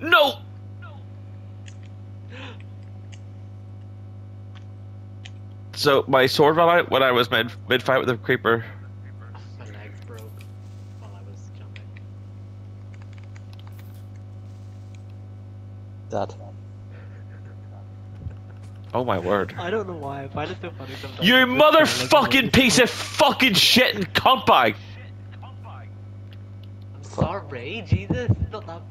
No! So my sword when out when I was mid mid fight with the creeper. My leg broke while I was jumping. That. Oh my word. I don't know why. I find it so funny sometimes. You motherfucking piece of fucking shit and cunt! I'm sorry, Jesus. It's not that